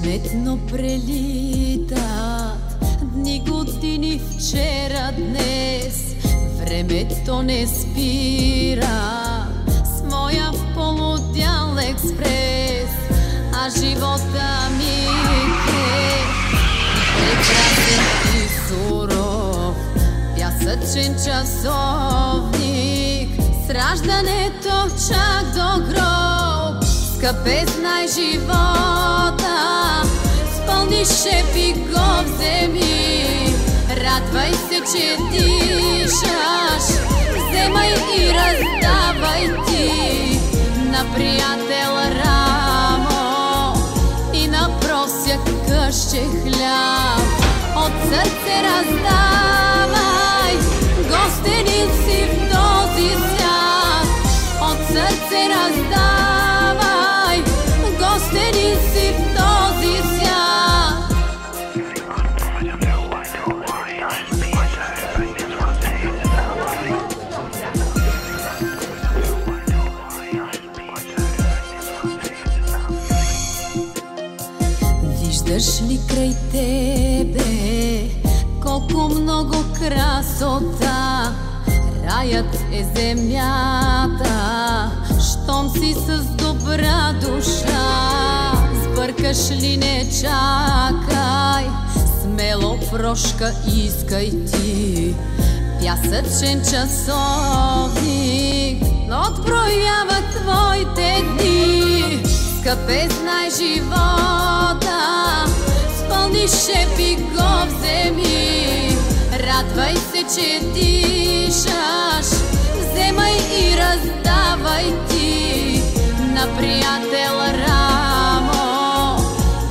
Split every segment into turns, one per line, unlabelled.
Незаметно прелита. Дни, години, вчера, днес. Времето не спира. С моя полудял експрес. А живота ми е прекрасен и суров. Пясъчен часовник. С раждането чак до гроб. Скъпе знай живота Спълни шепи го вземи. Радвай се, че дишаш Вземай и раздавай ти. На приятел Ли край тебе колко много красота? Раят е земята, щом си с добра душа. Сбъркаш ли не чакай, смело прошка искай ти. Пясъчен часовник отброява твоите дни. Скъпе знай живота, спълни шепи го вземи. Радвай се, че дишаш, вземай и раздавай ти на приятел рамо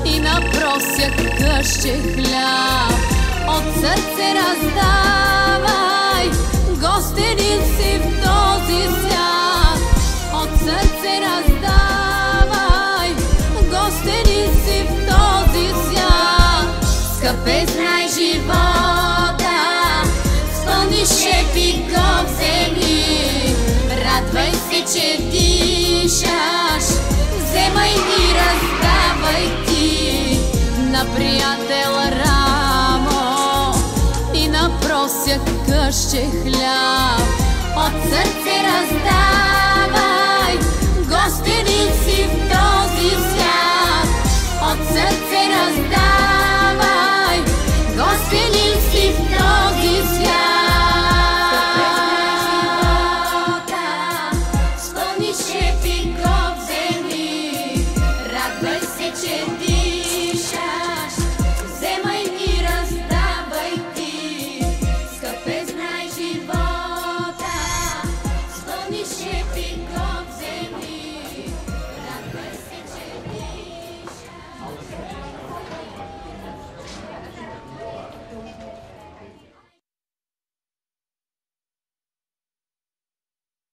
и на просяк къще хляб. От сърце раздавай, ще Боже пиком вземи, радвай се, че дишаш, вземай и раздавай ти. На приятел рамо и на просяк къще хляб. От сърце раздавай гостеници в